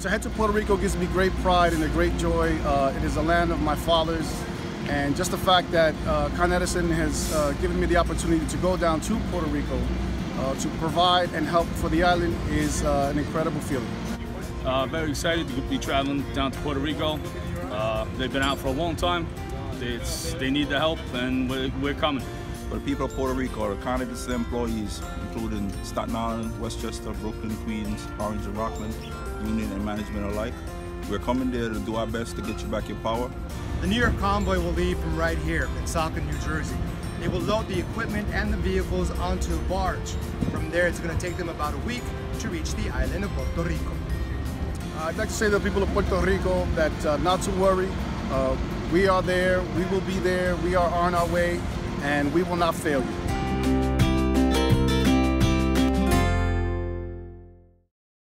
To head to Puerto Rico gives me great pride and a great joy. Uh, it is a land of my fathers, and just the fact that uh, Con Edison has uh, given me the opportunity to go down to Puerto Rico uh, to provide and help for the island is uh, an incredible feeling. Uh, very excited to be traveling down to Puerto Rico. Uh, they've been out for a long time. It's, they need the help, and we're, we're coming. For the people of Puerto Rico, the Con Edison employees, including Staten Island, Westchester, Brooklyn, Queens, Orange and Rockland, union and management alike, we're coming there to do our best to get you back your power. The New York convoy will leave from right here in Saukon, New Jersey. They will load the equipment and the vehicles onto a barge. From there, it's going to take them about a week to reach the island of Puerto Rico. Uh, I'd like to say to the people of Puerto Rico that uh, not to worry. Uh, we are there, we will be there, we are on our way, and we will not fail you.